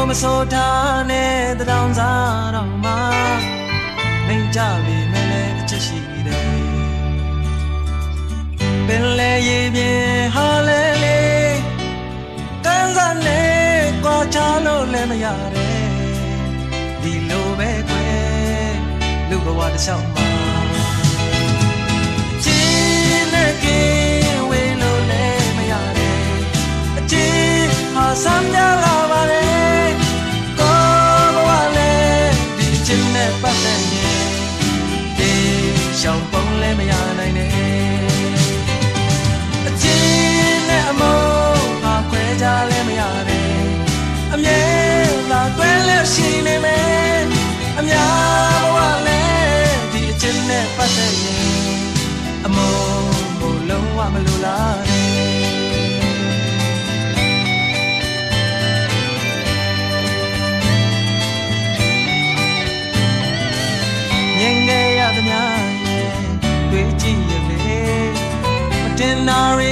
ရင်ကိုမစိုးထားနဲ့တောင်စားတော့မှမိန်ကြပြီမဲလဲအချက်ရှိတယ်ပင်လေရေပြင်းဟာလဲလေကန်းစားနေကွာချလို့လည်းမရတယ်ဒီလိုပဲကွယ်လူဘဝတစ်လျှောက်မှာ လက်ရှိနေမယ်အများဘဝလည်းဒီအချင်းနဲ့ပတ်သက်ရင်အမောကိုလုံးဝမလိုလားနဲ့မြင်ခဲ့ရသမျှရဲ့တွေးကြည့်ရလေမတင်နာရီ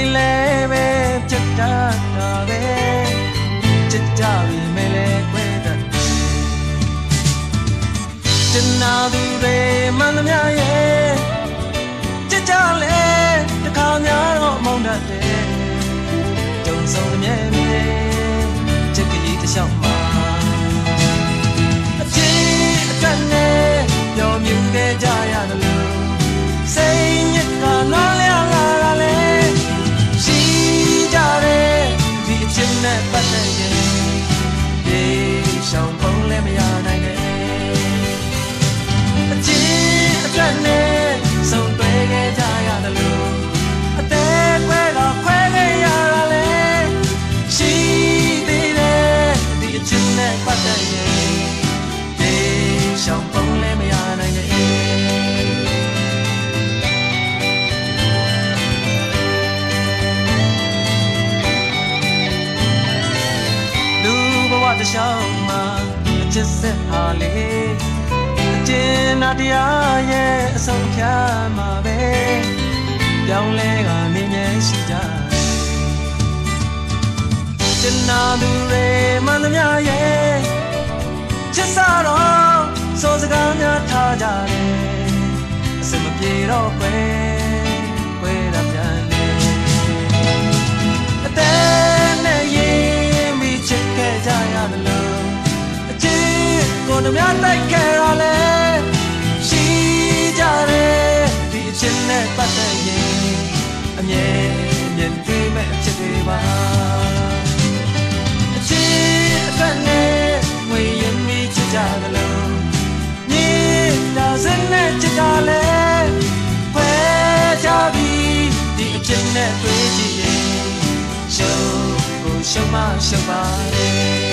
တင်နာသူတွေမှန်သမျှရဲ့ချစ်ကြလေတစ်ခါများတော့မုန်းတတ်တယ်ကြုံဆုံးမြဲမြဲချစ်ကလေးတစ်လျှောက်မှာ တစ်လျှောက်မှာအချစ်ဆက်ဟာလေအကျဉ်းနာတရားရဲ့အဆုံးဖြတ်မှာပဲပြောင်းလဲကမြင်မြဲရှိကြတယ်ကျင်နာသူတွေမှန်သမျှရဲ့ချစ်စားတော့စောစကားများထားကြတယ်အစမပြေတော့ပဲွ ပတ်သက်ရင်အမြဲမြင်တွေ့မဲ့အချစ်တွေပါအချစ်အတွက်နဲ့ဝေရင်မိချစ်ကြသလိုမြေတာစနဲ့ချစ်တာလဲခွဲကြပြီဒီအချစ်နဲ့တွေ့ကြည့်ရင်ရှုံးကိုရှုံးမရှုံးပါလေ